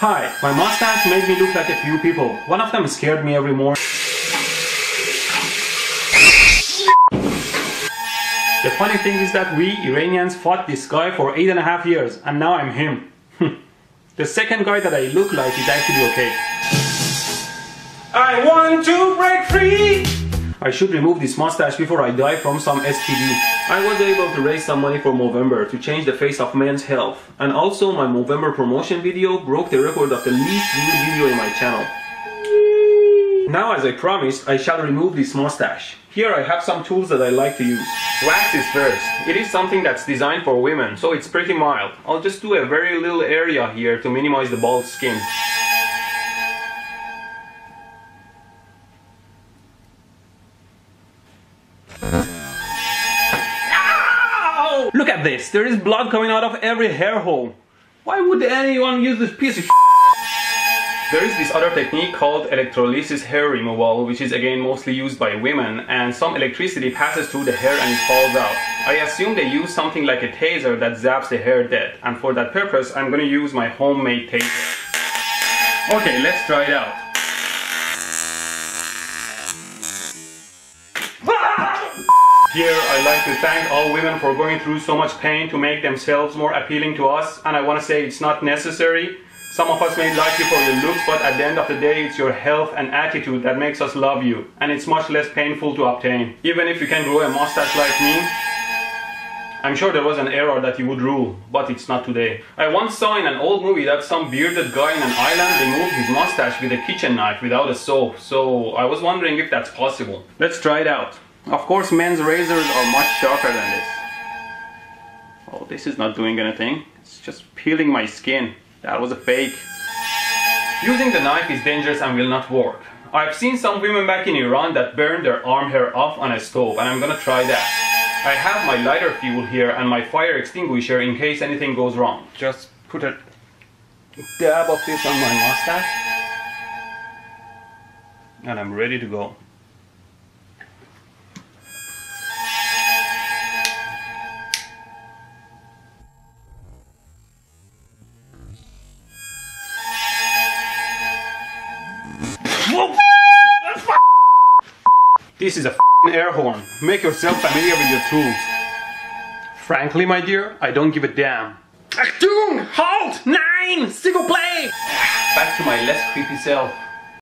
Hi, my mustache made me look like a few people. One of them scared me every morning. The funny thing is that we Iranians fought this guy for eight and a half years and now I'm him. the second guy that I look like is actually okay. I want to break free! I should remove this mustache before I die from some STD. I was able to raise some money for Movember to change the face of men's health. And also my Movember promotion video broke the record of the least viewed video in my channel. Now as I promised, I shall remove this mustache. Here I have some tools that I like to use. Wax is first. It is something that's designed for women, so it's pretty mild. I'll just do a very little area here to minimize the bald skin. Look at this, there is blood coming out of every hair hole. Why would anyone use this piece of there is this other technique called electrolysis hair removal, which is again mostly used by women, and some electricity passes through the hair and it falls out. I assume they use something like a taser that zaps the hair dead, and for that purpose I'm gonna use my homemade taser. Okay, let's try it out. Here, I'd like to thank all women for going through so much pain to make themselves more appealing to us, and I want to say it's not necessary. Some of us may like you for your looks, but at the end of the day, it's your health and attitude that makes us love you, and it's much less painful to obtain. Even if you can grow a mustache like me, I'm sure there was an era that you would rule, but it's not today. I once saw in an old movie that some bearded guy in an island removed his mustache with a kitchen knife without a soap, so I was wondering if that's possible. Let's try it out. Of course, men's razors are much sharper than this. Oh, this is not doing anything. It's just peeling my skin. That was a fake. Using the knife is dangerous and will not work. I've seen some women back in Iran that burn their arm hair off on a stove and I'm gonna try that. I have my lighter fuel here and my fire extinguisher in case anything goes wrong. Just put a dab of this on my mustache and I'm ready to go. This is a fing air horn. Make yourself familiar with your tools. Frankly, my dear, I don't give a damn. Achtung! Halt! Nine! Single play! Back to my less creepy self.